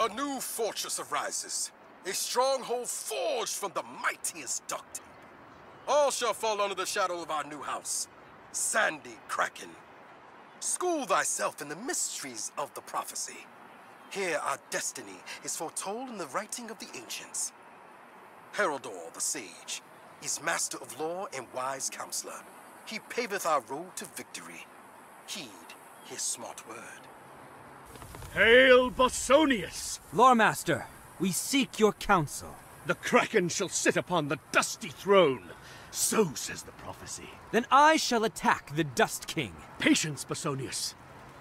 A new fortress arises, a stronghold forged from the mightiest duct. All shall fall under the shadow of our new house, Sandy Kraken. School thyself in the mysteries of the prophecy. Here our destiny is foretold in the writing of the ancients. Heraldor the sage is master of law and wise counselor. He paveth our road to victory. Heed his smart word. Hail Bosonius! Loremaster, we seek your counsel. The Kraken shall sit upon the dusty throne. So says the prophecy. Then I shall attack the Dust King. Patience, Bosonius.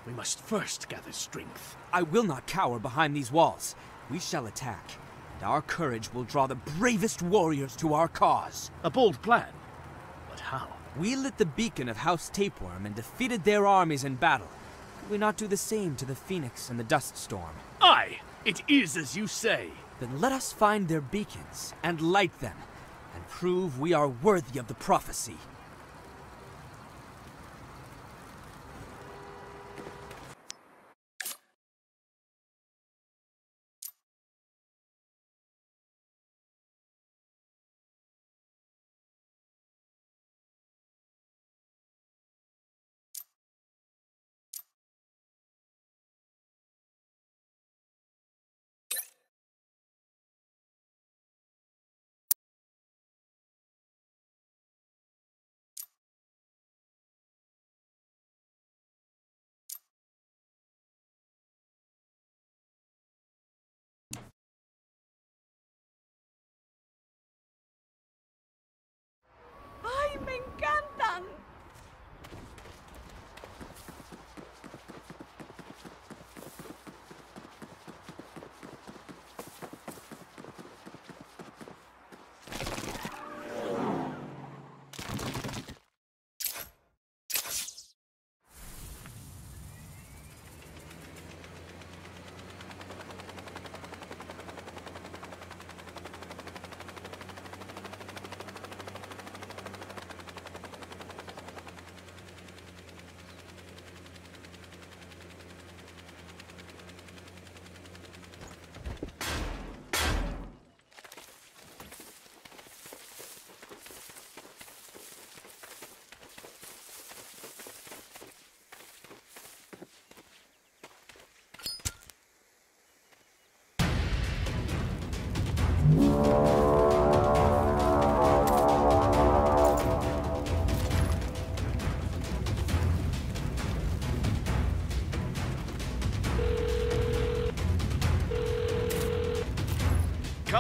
We must first gather strength. I will not cower behind these walls. We shall attack, and our courage will draw the bravest warriors to our cause. A bold plan. But how? We lit the beacon of House Tapeworm and defeated their armies in battle. We not do the same to the Phoenix and the Dust Storm? Aye, it is as you say. Then let us find their beacons and light them, and prove we are worthy of the prophecy.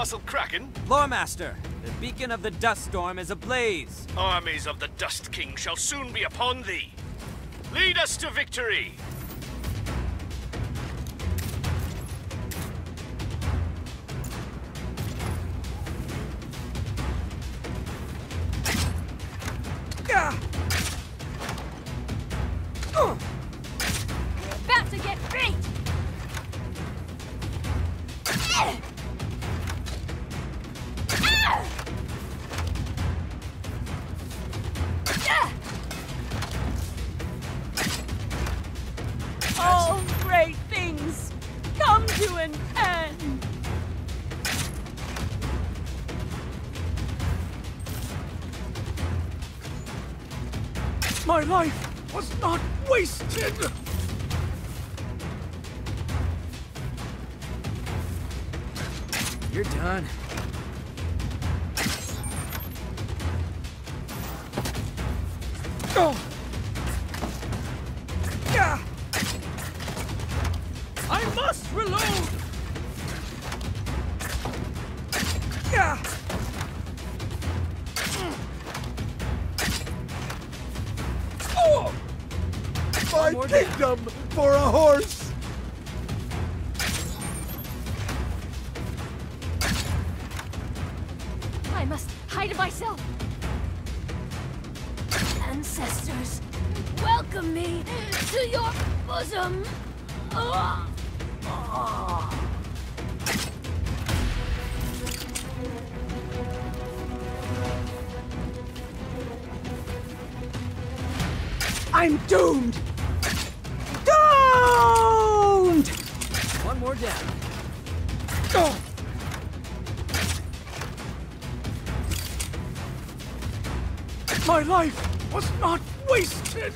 Castle Kraken, Loremaster, the beacon of the Dust Storm is ablaze. armies of the Dust King shall soon be upon thee. Lead us to victory! Life was not wasted! You're done. For a horse! I must hide myself. Ancestors, welcome me to your bosom. I'm doomed! Down. My life was not wasted!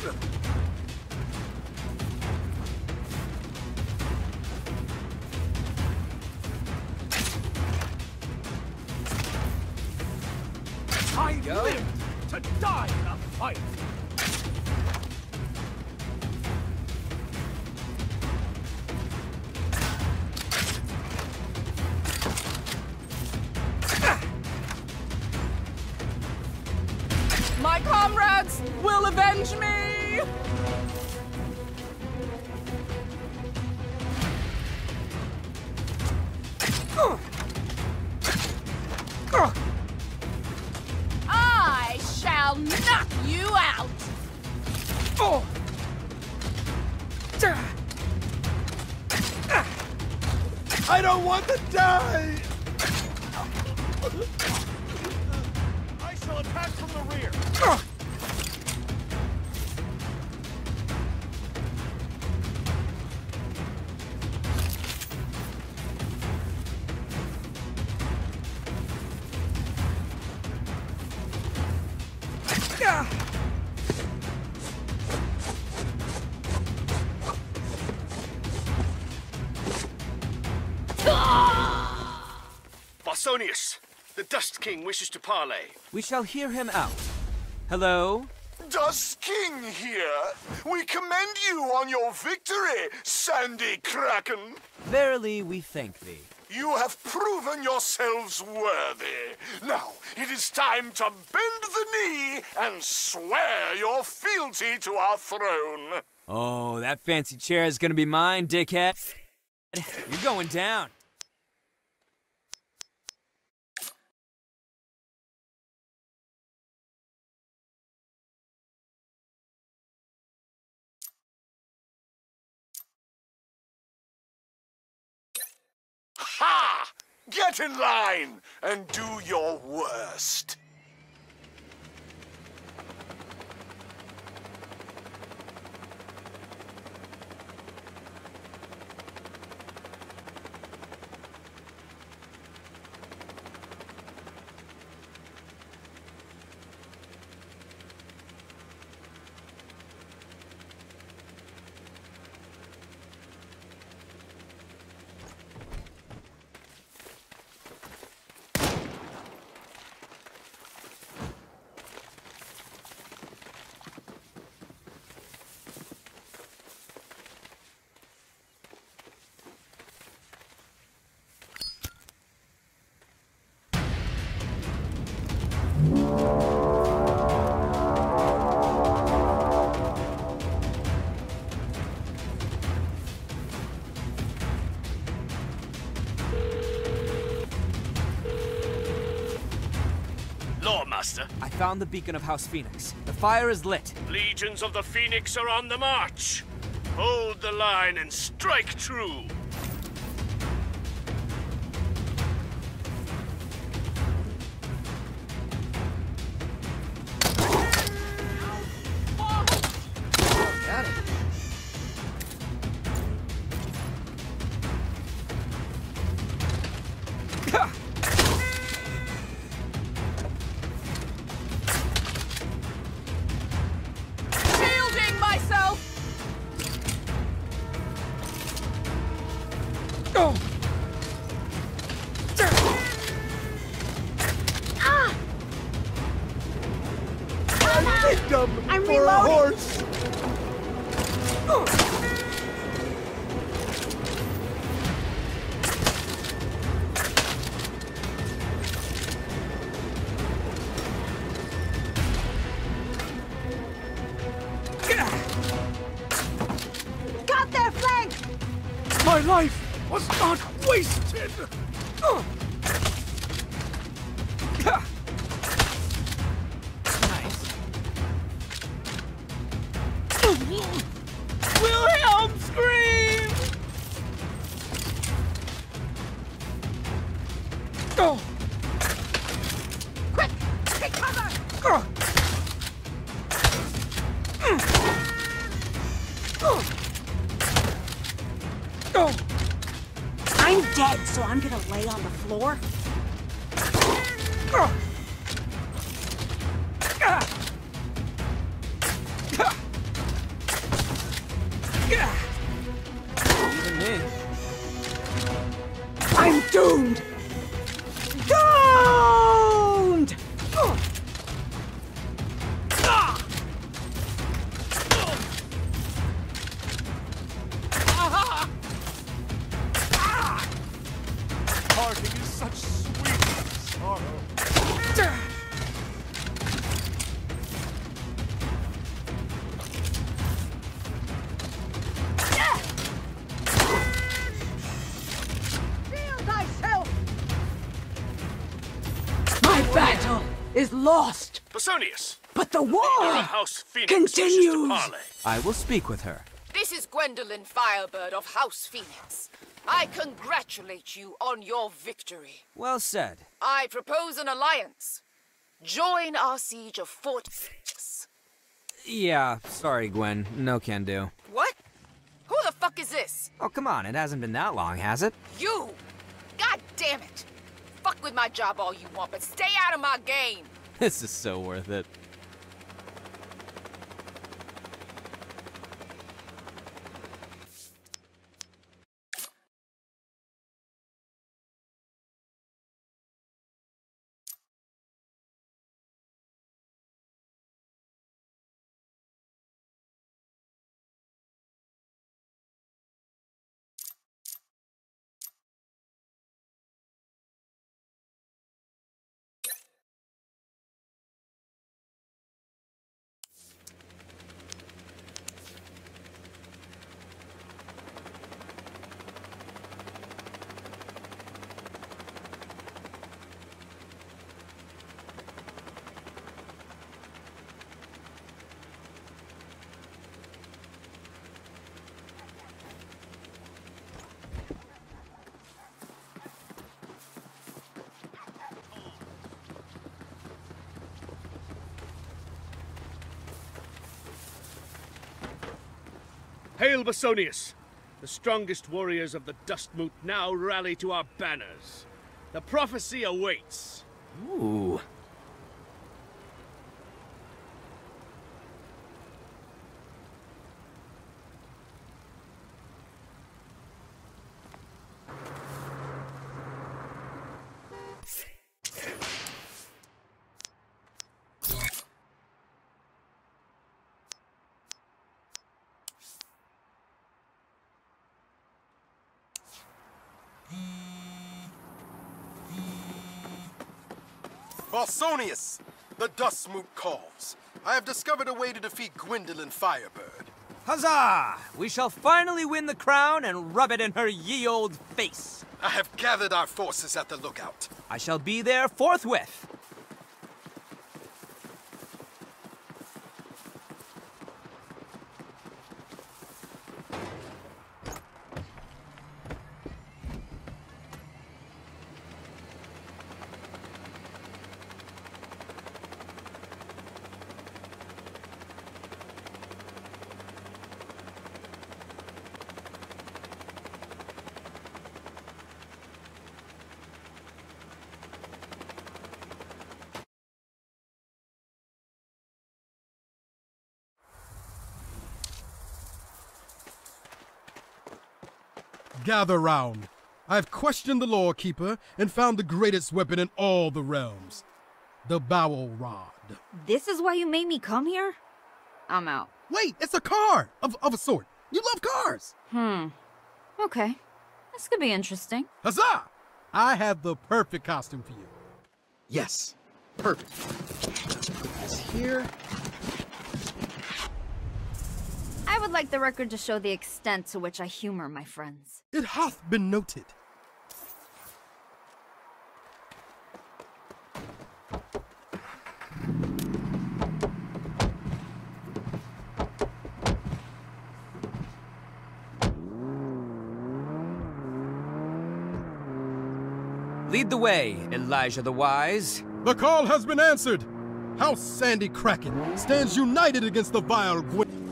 Bosonius, the Dust King wishes to parley. We shall hear him out. Hello? Dust King here. We commend you on your victory, Sandy Kraken. Verily we thank thee. You have proven yourselves worthy. Now, it is time to bend the knee and swear your fealty to our throne. Oh, that fancy chair is gonna be mine, dickhead. You're going down. Ha! Get in line and do your worst. Loremaster, I found the beacon of House Phoenix. The fire is lit. legions of the Phoenix are on the march. Hold the line and strike true. Wasted! Doomed! Continues! I will speak with her. This is Gwendolyn Firebird of House Phoenix. I congratulate you on your victory. Well said. I propose an alliance. Join our siege of Fort Phoenix. Yeah, sorry, Gwen. No can do. What? Who the fuck is this? Oh, come on. It hasn't been that long, has it? You! God damn it! Fuck with my job all you want, but stay out of my game! This is so worth it. Hail Bosonius! The strongest warriors of the Dustmoot now rally to our banners. The prophecy awaits. Ooh. Bosonius, the Dustmoot calls. I have discovered a way to defeat Gwendolyn Firebird. Huzzah! We shall finally win the crown and rub it in her ye old face. I have gathered our forces at the lookout. I shall be there forthwith. Gather round. I've questioned the Lore Keeper and found the greatest weapon in all the realms the Bowel Rod. This is why you made me come here? I'm out. Wait, it's a car of, of a sort. You love cars. Hmm. Okay. This could be interesting. Huzzah! I have the perfect costume for you. Yes, perfect. Let's put this here. I would like the record to show the extent to which I humor my friends. It hath been noted. Lead the way, Elijah the Wise. The call has been answered. House Sandy Kraken stands united against the vile Gwen.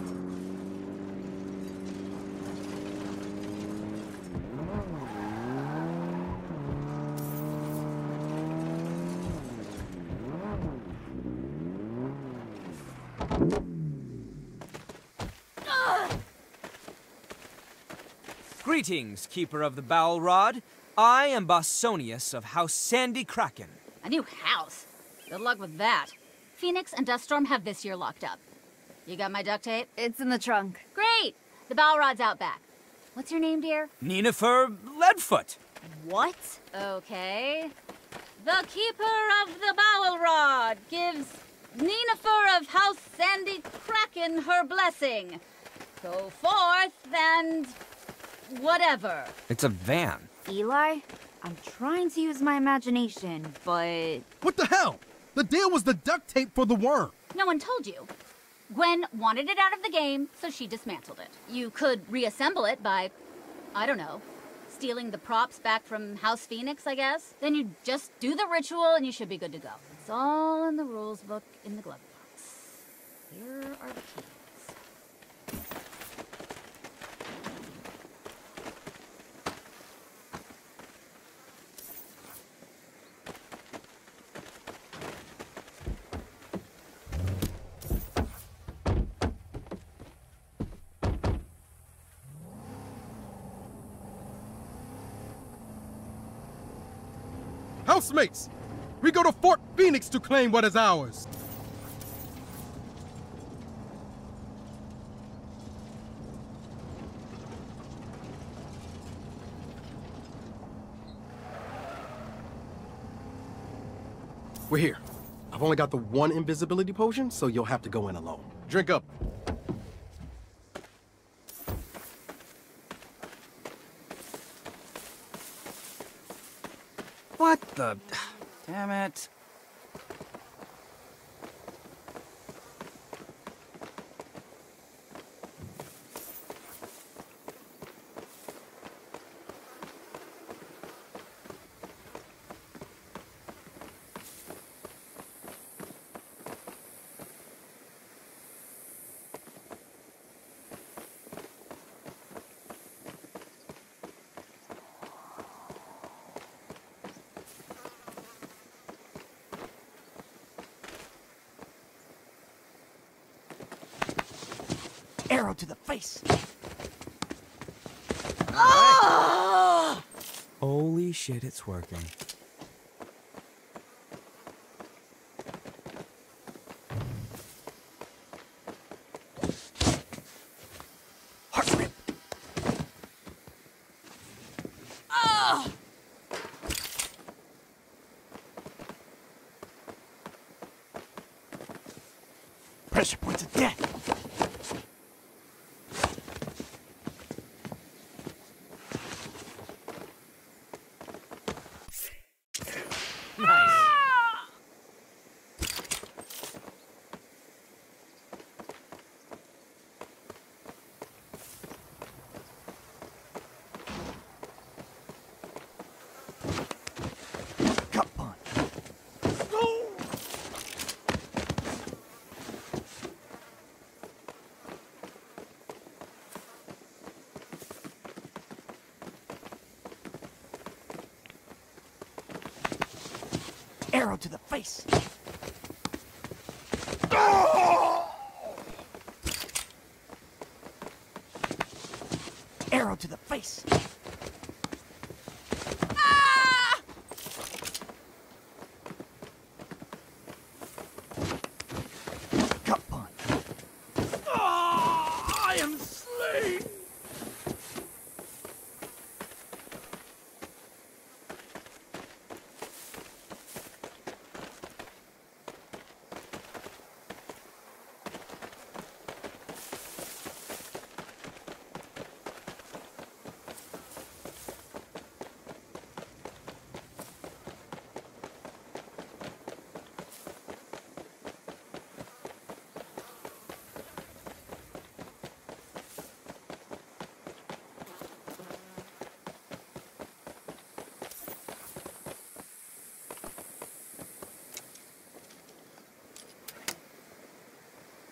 Greetings, Keeper of the Bowel Rod. I am Bosonius of House Sandy Kraken. A new house? Good luck with that. Phoenix and Duststorm have this year locked up. You got my duct tape? It's in the trunk. Great! The bowel rod's out back. What's your name, dear? Ninefer Leadfoot. What? Okay. The Keeper of the Bowel Rod gives Ninefer of House Sandy Kraken her blessing. Go forth and whatever. It's a van. Eli? I'm trying to use my imagination, but. What the hell? The deal was the duct tape for the worm. No one told you. Gwen wanted it out of the game, so she dismantled it. You could reassemble it by, I don't know, stealing the props back from House Phoenix, I guess. Then you just do the ritual and you should be good to go. It's all in the rules book in the glove box. Here are the keys. Housemates, we go to Fort Phoenix to claim what is ours. We're here. I've only got the one invisibility potion, so you'll have to go in alone. Drink up. What the? Damn it. Arrow to the face. Holy shit, it's working. Rip. Ah! Pressure points of death. To the face. Arrow to the face. Gut punch. I am slain.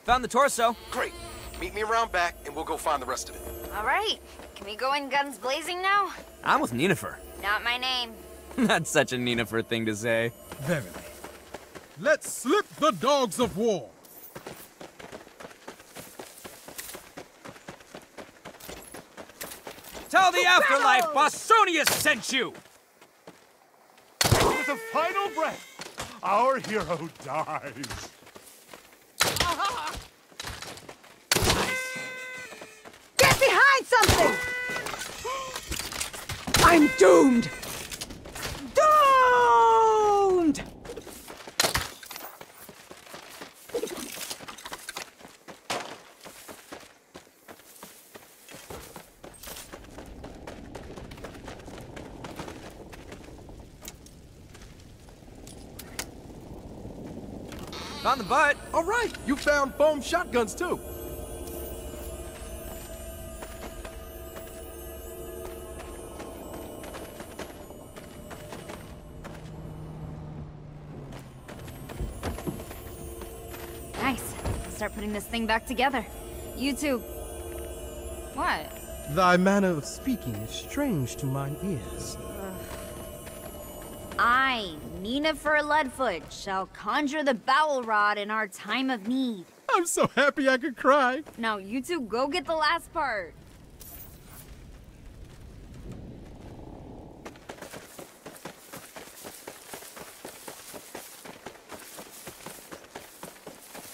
Found the torso. Great. Meet me around back, and we'll go find the rest of it. All right. Can we go in guns blazing now? I'm with Ninefer. Not my name. That's such a Ninefer thing to say. Verily. Let's slip the dogs of war. Tell the afterlife Bosonius sent you! With a final breath, our hero dies. Get behind something! I'm doomed! Doomed! Found the butt. All right, you found foam shotguns too. Putting this thing back together. You two. What? Thy manner of speaking is strange to mine ears. I, Ninefer Leadfoot, shall conjure the bowel rod in our time of need. I'm so happy I could cry. Now, you two go get the last part.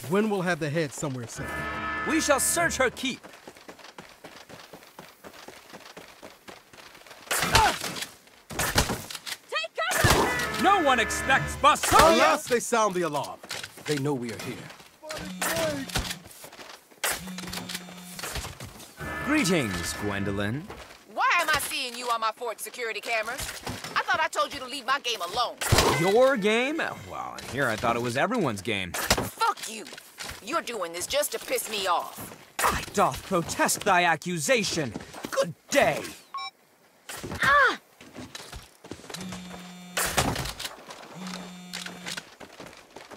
When we'll have the head somewhere safe. We shall search her keep. Take cover! No one expects Bosonius! Unless they sound the alarm. They know we are here. Greetings, Gwendolyn. Why am I seeing you on my fort security cameras? I thought I told you to leave my game alone. Your game? Well, here I thought it was everyone's game. You. You're doing this just to piss me off. I doth protest thy accusation. Good day. Ah!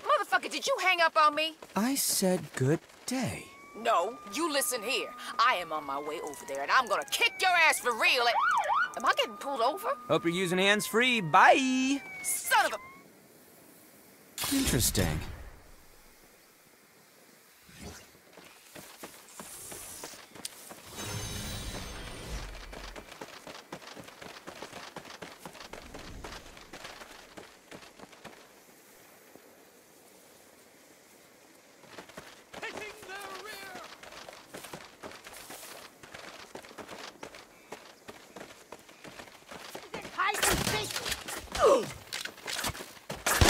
Motherfucker, did you hang up on me? I said good day. No, you listen here. I am on my way over there, and I'm gonna kick your ass for real. And... Am I getting pulled over? Hope you're using hands free. Bye. Son of a... Interesting.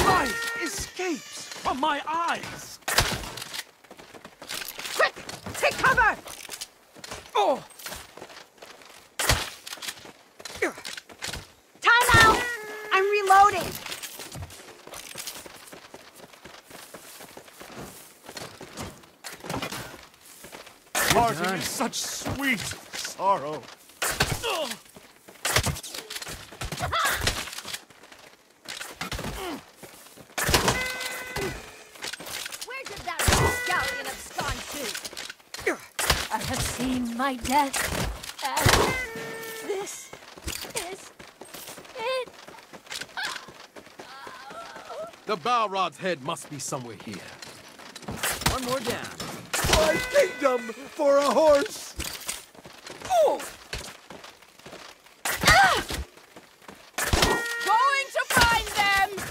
Light escapes from my eyes. Quick! Take cover! Oh! Time out! I'm reloading! Parting is such sweet sorrow. Ugh. Where did that scallion abscond to? I have seen my death, and this is it. The Balrod's head must be somewhere here. One more down. My kingdom for a horse. Going to find them!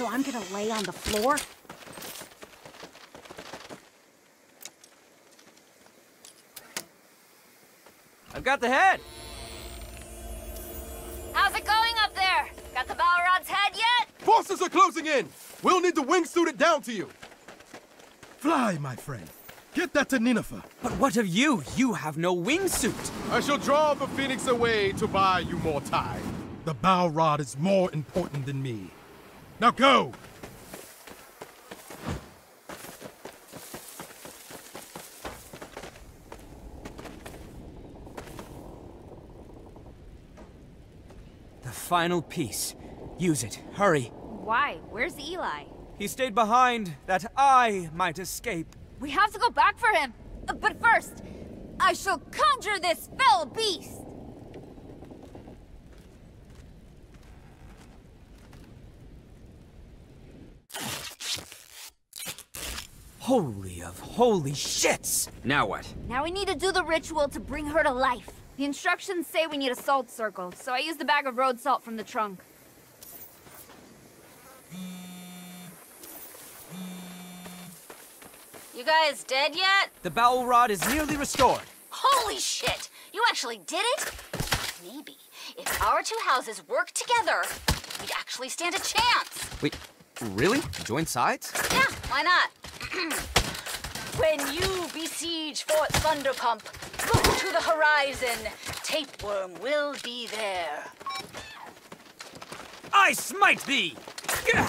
I'm dead, so I'm gonna lay on the floor. I've got the head. How's it going up there? Got the Balrod's head yet? Forces are closing in. We'll need to wingsuit it down to you. Fly, my friend. Get that to Ninefer. But what of you? You have no wingsuit. I shall draw the phoenix away to buy you more time. The bow rod is more important than me. Now go! The final piece. Use it. Hurry. Why? Where's Eli? He stayed behind that I might escape. We have to go back for him. Uh, But first, I shall conjure this fell beast. Holy of holy shits! Now what? Now we need to do the ritual to bring her to life. The instructions say we need a salt circle, so I used the bag of road salt from the trunk. You guys dead yet? The bowel rod is nearly restored. Holy shit! You actually did it? Maybe. If our two houses work together, we'd actually stand a chance. Wait, really? Join sides? Yeah, why not? When you besiege Fort Thunderpump, look to the horizon. Tapeworm will be there. I smite thee! Gah!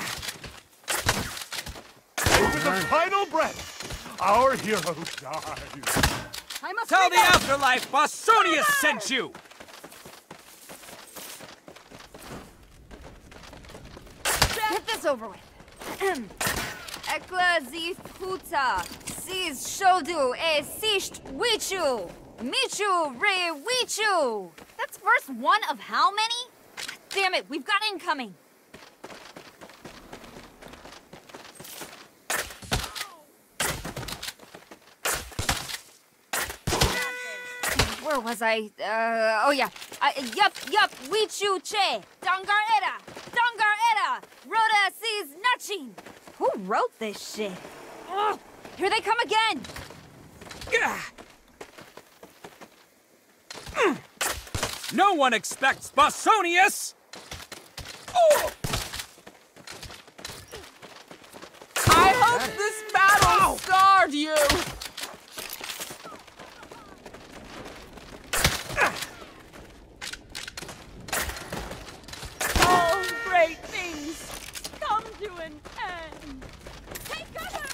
With the final breath, our hero dies. I must Tell the afterlife Bosonius sent you! Get this over with. Ekla zi futa, sis shodu e sisht wichu, michu re wichu. That's verse one of how many? Damn it, we've got incoming. Where was I? Uh, oh yeah. Uh, yup, yup, wichu che, dongar era, dongar era, rhoda sees nachin. Who wrote this shit? Ugh, here they come again. No one expects Bosonius! Oh! I hope this battle scarred you! All great things come to an end. Take cover!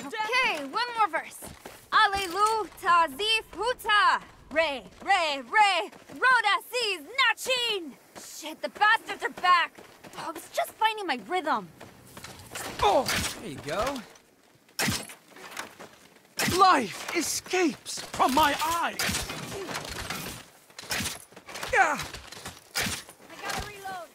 Okay, one more verse. Alelu tazif huta. Ray, Ray! re, rhoda sees nachin. Shit, the bastards are back. Oh, I was just finding my rhythm. Oh, there you go. Life escapes from my eyes. Gah! I gotta reload.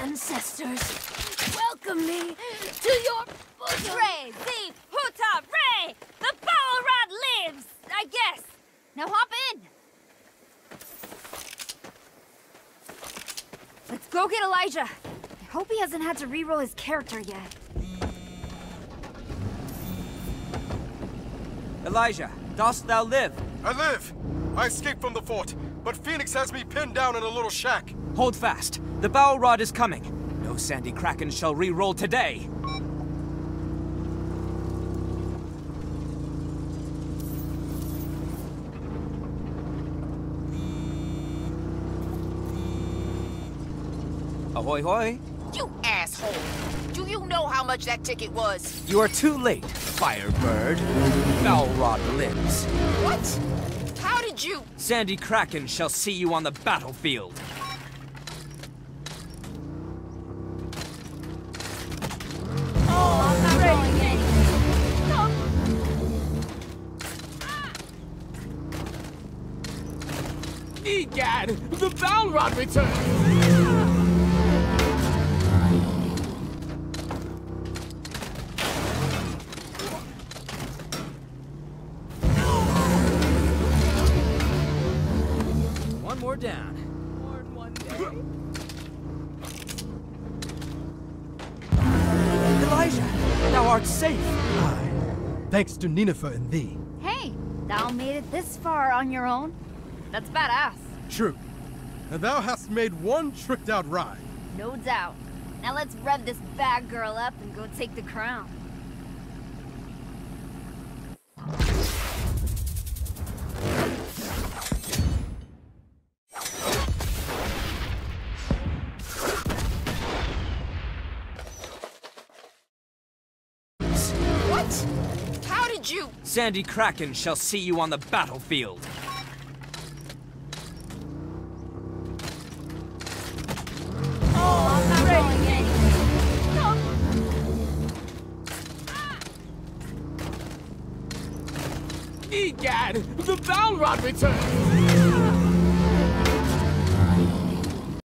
Ancestors, welcome me to your bosom. Re, zi, huta, re. The bowel rod lives, I guess. Now hop in. Let's go get Elijah. I hope he hasn't had to re-roll his character yet. Elijah, dost thou live? I live. I escaped from the fort, but Phoenix has me pinned down in a little shack. Hold fast. The bow rod is coming. No sandy kraken shall re-roll today. Ahoy hoy. You asshole! Do you know how much that ticket was? You are too late, Firebird. Bowel rod lives. What? How did you? Sandy Kraken shall see you on the battlefield. Oh, I'm not rolling it. Egad, the Balrog returns! Art safe. Thanks to Ninefer and thee. Hey, thou made it this far on your own? That's badass. True. And thou hast made one tricked out ride. No doubt. Now let's rev this bad girl up and go take the crown. Sandy Kraken shall see you on the battlefield. Egad, the Balrog returns!